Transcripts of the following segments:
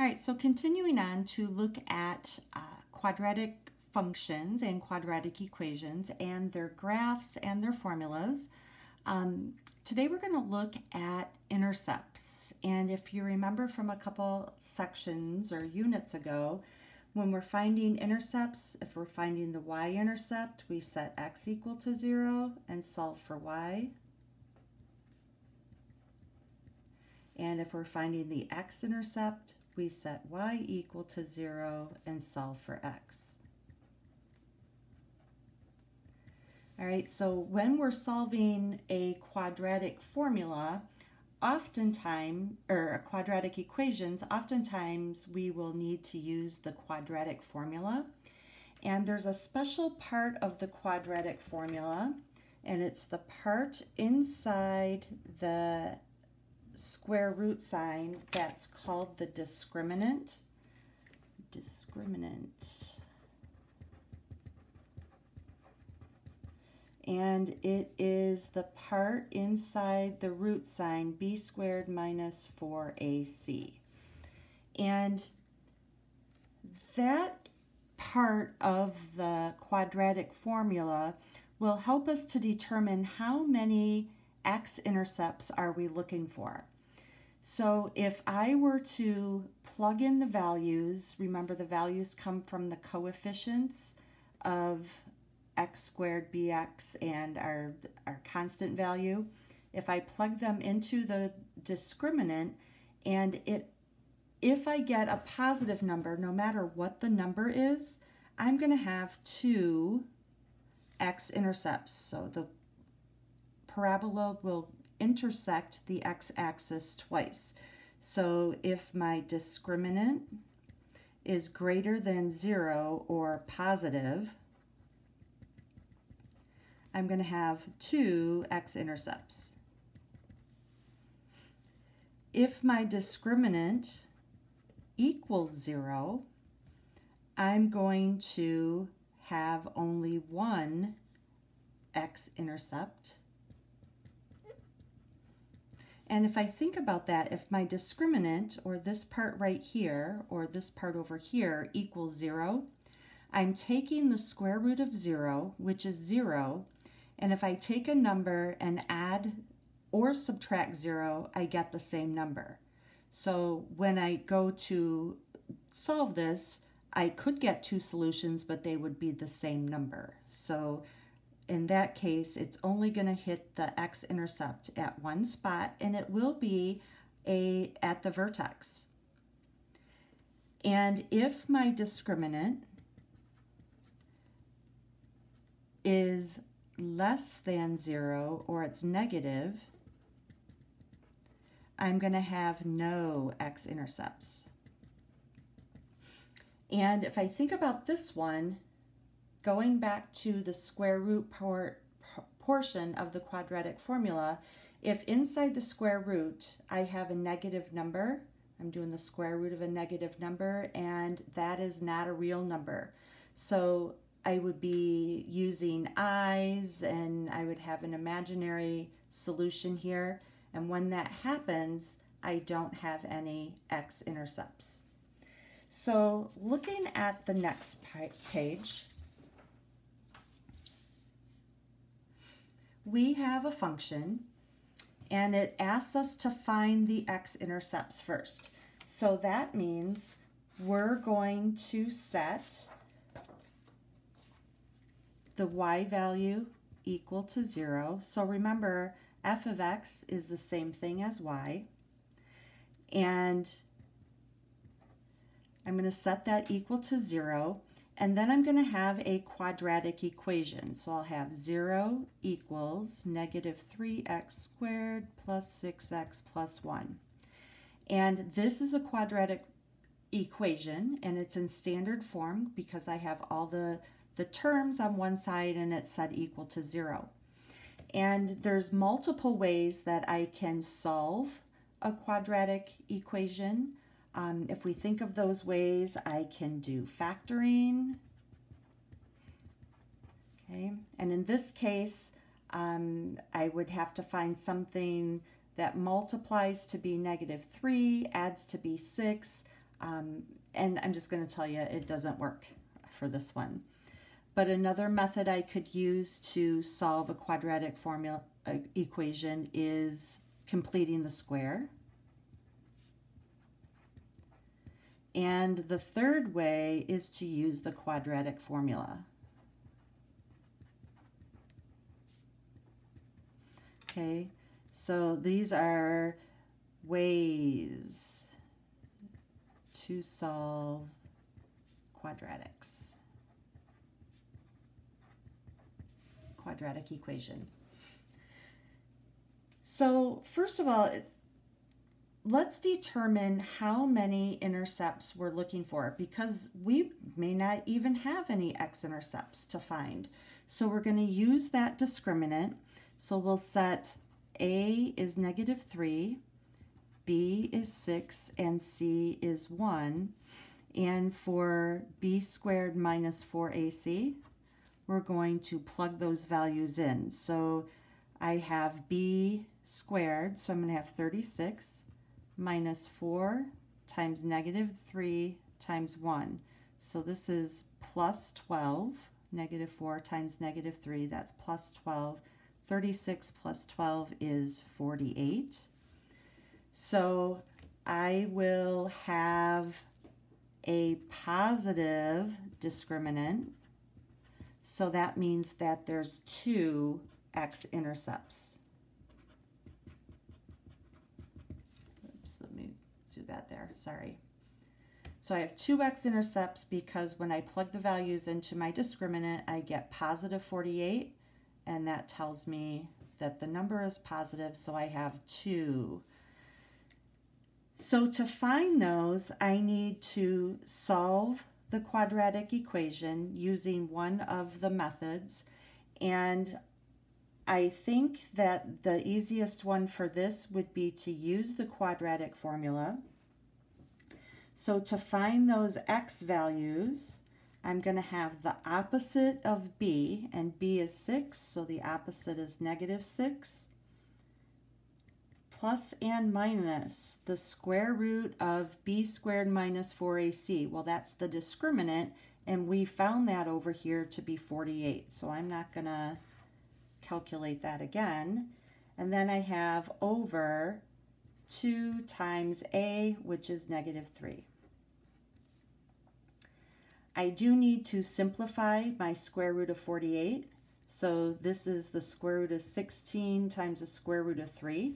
All right, so continuing on to look at uh, quadratic functions and quadratic equations and their graphs and their formulas. Um, today we're going to look at intercepts. And if you remember from a couple sections or units ago, when we're finding intercepts, if we're finding the y-intercept, we set x equal to 0 and solve for y. And if we're finding the x-intercept, we set y equal to 0 and solve for x. All right, so when we're solving a quadratic formula, oftentimes, or quadratic equations, oftentimes we will need to use the quadratic formula. And there's a special part of the quadratic formula, and it's the part inside the square root sign that's called the discriminant. Discriminant. And it is the part inside the root sign b squared minus 4ac. And that part of the quadratic formula will help us to determine how many x-intercepts are we looking for. So if I were to plug in the values, remember the values come from the coefficients of x squared bx and our, our constant value. If I plug them into the discriminant and it if I get a positive number, no matter what the number is, I'm going to have two x-intercepts. So the parabola will intersect the x-axis twice. So if my discriminant is greater than zero or positive, I'm going to have two x-intercepts. If my discriminant equals zero, I'm going to have only one x-intercept and if I think about that, if my discriminant, or this part right here, or this part over here, equals 0, I'm taking the square root of 0, which is 0, and if I take a number and add or subtract 0, I get the same number. So when I go to solve this, I could get two solutions, but they would be the same number. So in that case, it's only going to hit the x-intercept at one spot, and it will be a at the vertex. And if my discriminant is less than zero or it's negative, I'm going to have no x-intercepts. And if I think about this one, going back to the square root por portion of the quadratic formula, if inside the square root I have a negative number, I'm doing the square root of a negative number, and that is not a real number. So I would be using i's, and I would have an imaginary solution here. And when that happens, I don't have any x-intercepts. So looking at the next page, we have a function and it asks us to find the x-intercepts first. So that means we're going to set the y value equal to 0. So remember, f of x is the same thing as y. And I'm going to set that equal to 0. And then I'm going to have a quadratic equation. So I'll have 0 equals negative 3x squared plus 6x plus 1. And this is a quadratic equation, and it's in standard form because I have all the, the terms on one side and it's set equal to 0. And there's multiple ways that I can solve a quadratic equation. Um, if we think of those ways, I can do factoring. Okay, and in this case, um, I would have to find something that multiplies to be negative 3, adds to be 6, Um, and I'm just going to tell you it doesn't work for this one. But another method I could use to solve a quadratic formula uh, equation is completing the square. And the third way is to use the quadratic formula. Okay, so these are ways to solve quadratics. Quadratic equation. So first of all, let's determine how many intercepts we're looking for because we may not even have any x-intercepts to find. So we're going to use that discriminant. So we'll set a is negative 3, b is 6, and c is 1. And for b squared minus 4ac, we're going to plug those values in. So I have b squared, so I'm going to have 36 minus 4 times negative 3 times 1. So this is plus 12, negative 4 times negative 3, that's plus 12. 36 plus 12 is 48. So I will have a positive discriminant. So that means that there's two x-intercepts. do that there, sorry. So I have two x-intercepts because when I plug the values into my discriminant, I get positive 48, and that tells me that the number is positive, so I have two. So to find those, I need to solve the quadratic equation using one of the methods, and I think that the easiest one for this would be to use the quadratic formula. So to find those x values, I'm going to have the opposite of b, and b is 6, so the opposite is negative 6, plus and minus the square root of b squared minus 4ac. Well, that's the discriminant, and we found that over here to be 48, so I'm not going to calculate that again. And then I have over 2 times a, which is negative 3. I do need to simplify my square root of 48. So this is the square root of 16 times the square root of 3.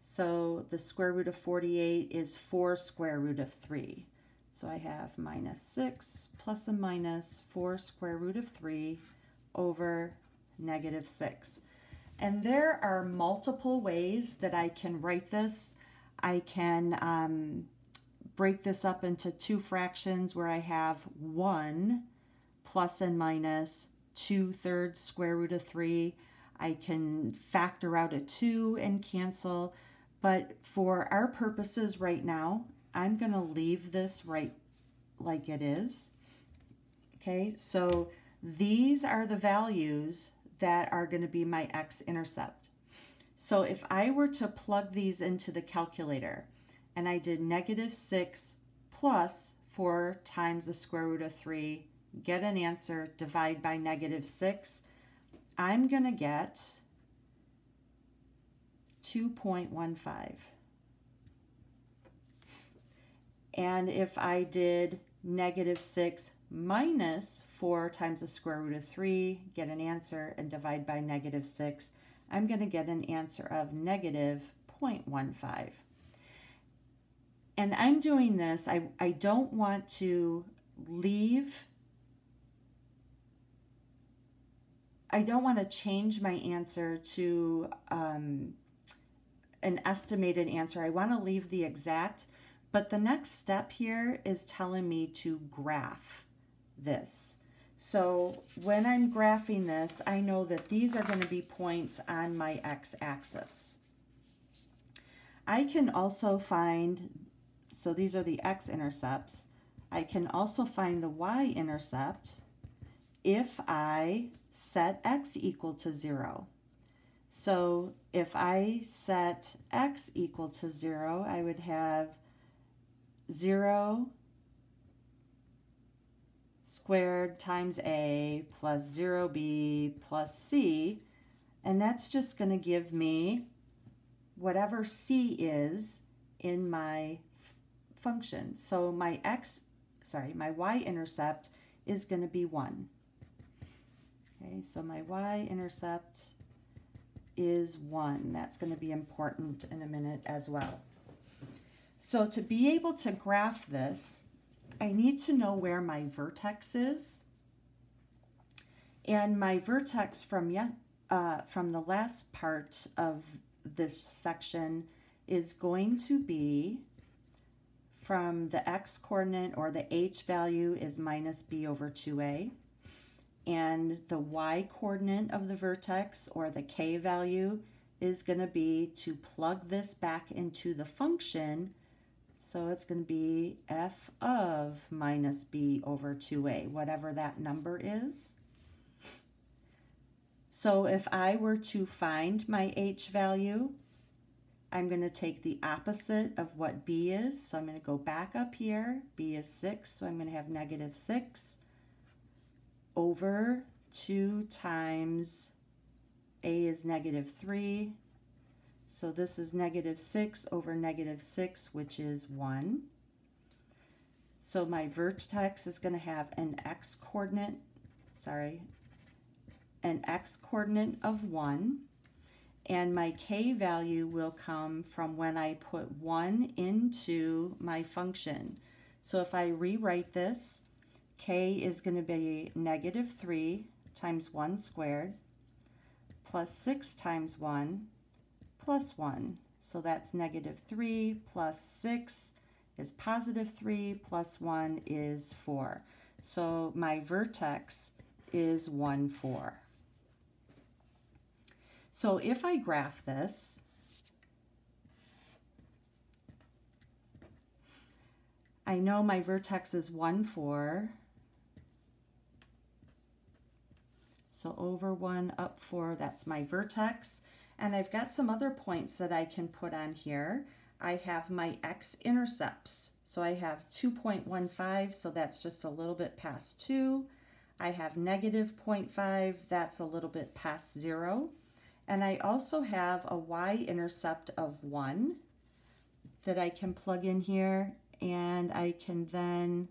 So the square root of 48 is 4 square root of 3. So I have minus 6 and minus 4 square root of 3 over negative 6. And there are multiple ways that I can write this. I can um, break this up into two fractions where I have 1 plus and minus 2 thirds square root of 3. I can factor out a 2 and cancel. But for our purposes right now, I'm going to leave this right like it is. Okay, so these are the values that are going to be my x-intercept. So if I were to plug these into the calculator and I did negative 6 plus 4 times the square root of 3, get an answer, divide by negative 6, I'm going to get 2.15. And if I did negative 6 minus 4 times the square root of 3, get an answer, and divide by negative 6, I'm going to get an answer of negative 0.15. And I'm doing this, I, I don't want to leave, I don't want to change my answer to um, an estimated answer. I want to leave the exact, but the next step here is telling me to graph this. So when I'm graphing this, I know that these are going to be points on my x-axis. I can also find, so these are the x-intercepts, I can also find the y-intercept if I set x equal to 0. So if I set x equal to 0, I would have 0 squared times a plus 0b plus c, and that's just going to give me whatever c is in my function. So my x, sorry, my y-intercept is going to be 1. Okay, so my y-intercept is 1. That's going to be important in a minute as well. So to be able to graph this, I need to know where my vertex is. And my vertex from, yes, uh, from the last part of this section is going to be from the x coordinate or the h value is minus b over 2a and the y coordinate of the vertex or the k value is going to be to plug this back into the function so it's going to be f of minus b over 2a whatever that number is so if I were to find my h value I'm going to take the opposite of what b is. So I'm going to go back up here. b is 6, so I'm going to have negative 6 over 2 times a is negative 3. So this is negative 6 over negative 6, which is 1. So my vertex is going to have an x-coordinate, sorry, an x-coordinate of 1 and my k value will come from when I put 1 into my function. So if I rewrite this, k is going to be negative 3 times 1 squared plus 6 times 1 plus 1. So that's negative 3 plus 6 is positive 3 plus 1 is 4. So my vertex is 1, 4. So if I graph this, I know my vertex is 1, 4. So over 1, up 4, that's my vertex. And I've got some other points that I can put on here. I have my x-intercepts. So I have 2.15, so that's just a little bit past 2. I have negative 0.5, that's a little bit past 0. And I also have a y-intercept of 1 that I can plug in here and I can then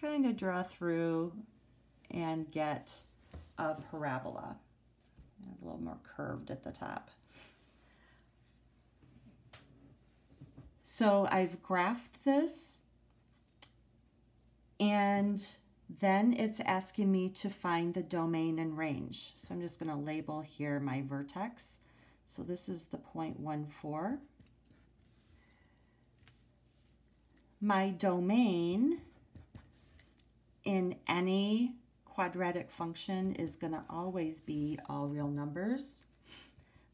kind of draw through and get a parabola. A little more curved at the top. So I've graphed this and then it's asking me to find the domain and range. So I'm just going to label here my vertex. So this is the 0.14. My domain in any quadratic function is going to always be all real numbers.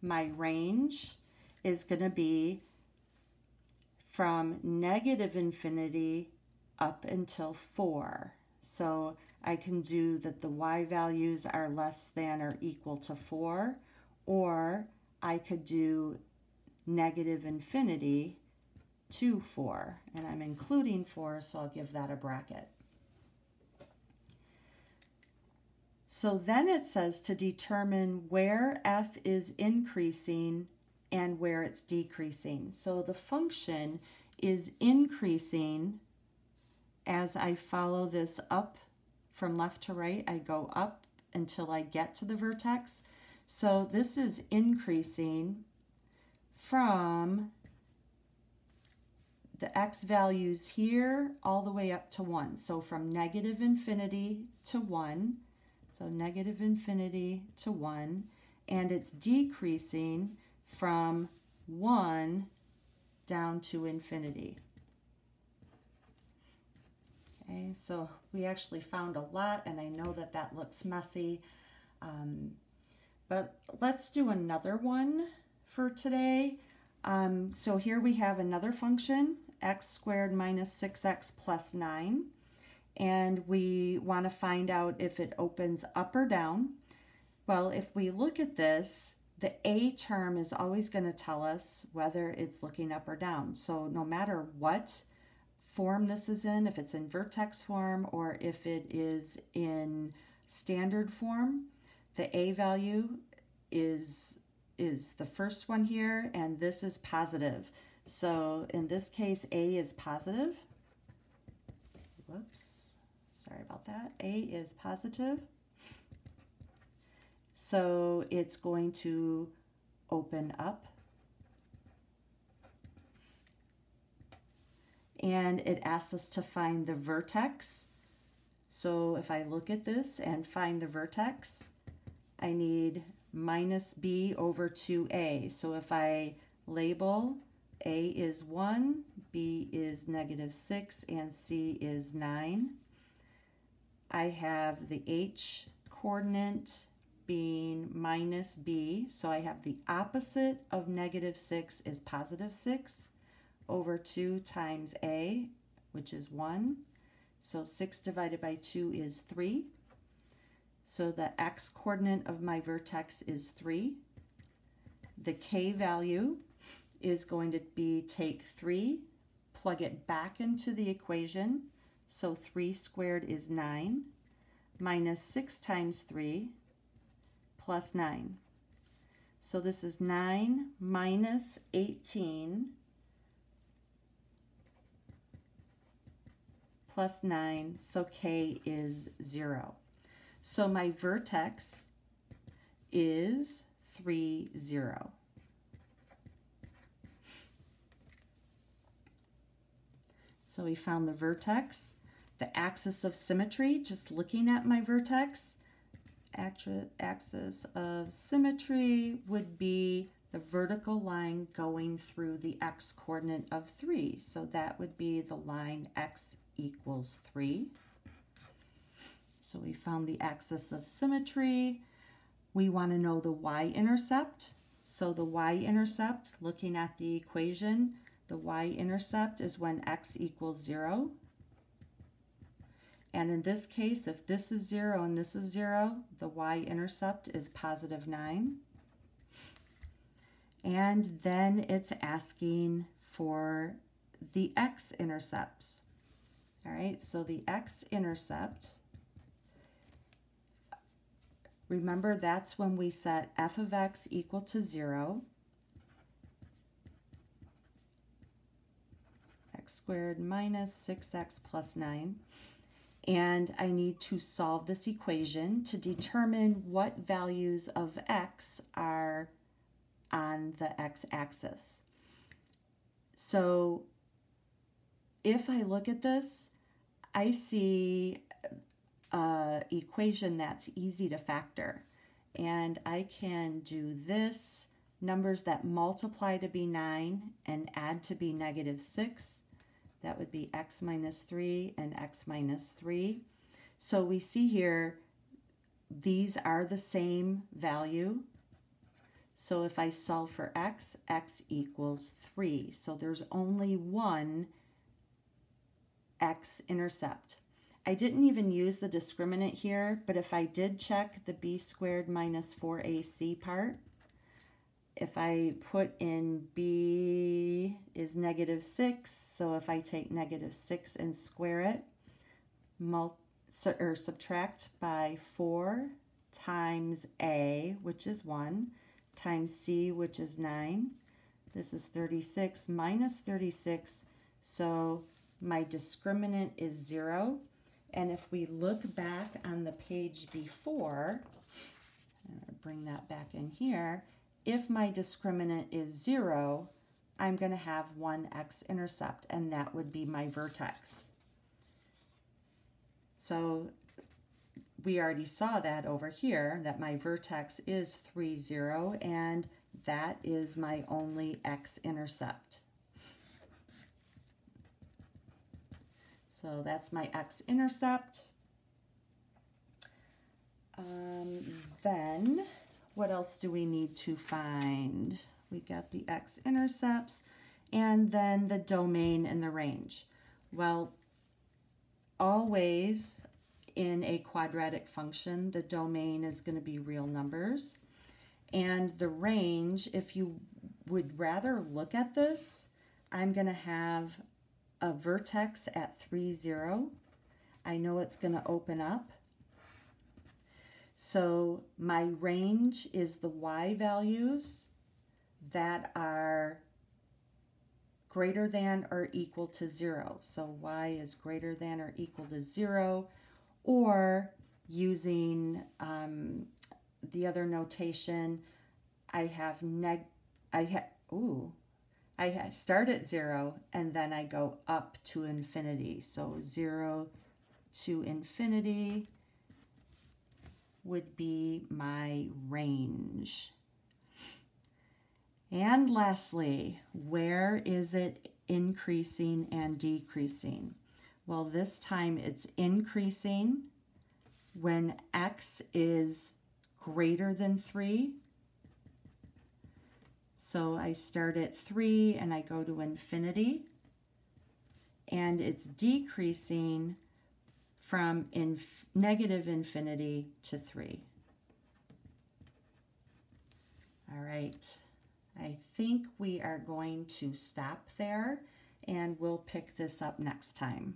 My range is going to be from negative infinity up until 4. So I can do that the y values are less than or equal to 4, or I could do negative infinity to 4, and I'm including 4, so I'll give that a bracket. So then it says to determine where f is increasing and where it's decreasing. So the function is increasing as I follow this up from left to right, I go up until I get to the vertex. So this is increasing from the x values here all the way up to 1. So from negative infinity to 1, so negative infinity to 1, and it's decreasing from 1 down to infinity. Okay, so we actually found a lot and I know that that looks messy. Um, but let's do another one for today. Um, so here we have another function, x squared minus 6x plus 9. And we want to find out if it opens up or down. Well, if we look at this, the a term is always going to tell us whether it's looking up or down. So no matter what form this is in, if it's in vertex form or if it is in standard form. The A value is, is the first one here, and this is positive. So in this case, A is positive. Whoops, that. A is positive. So it's going to open up and it asks us to find the vertex. So if I look at this and find the vertex, I need minus b over 2a. So if I label a is 1, b is negative 6, and c is 9, I have the h coordinate being minus b, so I have the opposite of negative 6 is positive 6, over 2 times a, which is 1. So 6 divided by 2 is 3. So the x coordinate of my vertex is 3. The k value is going to be take 3, plug it back into the equation. So 3 squared is 9, minus 6 times 3, plus 9. So this is 9 minus 18 plus 9, so k is 0. So my vertex is 3, 0. So we found the vertex, the axis of symmetry, just looking at my vertex, axis of symmetry would be the vertical line going through the x coordinate of 3. So that would be the line x equals 3. So we found the axis of symmetry. We want to know the y-intercept. So the y-intercept, looking at the equation, the y-intercept is when x equals 0. And in this case, if this is 0 and this is 0, the y-intercept is positive 9. And then it's asking for the x-intercepts. All right, so the x-intercept, remember that's when we set f of x equal to 0, x squared minus 6x plus 9, and I need to solve this equation to determine what values of x are on the x-axis. So if I look at this, I see a equation that's easy to factor. And I can do this, numbers that multiply to be 9 and add to be negative 6. That would be x minus 3 and x minus 3. So we see here, these are the same value. So if I solve for x, x equals 3. So there's only one x-intercept. I didn't even use the discriminant here, but if I did check the b squared minus 4ac part, if I put in b is negative 6, so if I take negative 6 and square it, mul or subtract by 4 times a, which is 1, times c, which is 9. This is 36 minus 36, so my discriminant is 0. And if we look back on the page before, bring that back in here, if my discriminant is 0, I'm going to have one x-intercept, and that would be my vertex. So we already saw that over here, that my vertex is 3, 0, and that is my only x-intercept. So that's my x-intercept. Um, then what else do we need to find? We got the x-intercepts and then the domain and the range. Well, always in a quadratic function, the domain is going to be real numbers. And the range, if you would rather look at this, I'm going to have a vertex at 3, 0. I know it's going to open up. So my range is the y values that are greater than or equal to 0. So y is greater than or equal to 0 or using um, the other notation, I have neg, I have, ooh, I start at 0 and then I go up to infinity. So 0 to infinity would be my range. And lastly, where is it increasing and decreasing? Well, this time it's increasing when x is greater than 3. So I start at 3 and I go to infinity. And it's decreasing from inf negative infinity to 3. All right. I think we are going to stop there and we'll pick this up next time.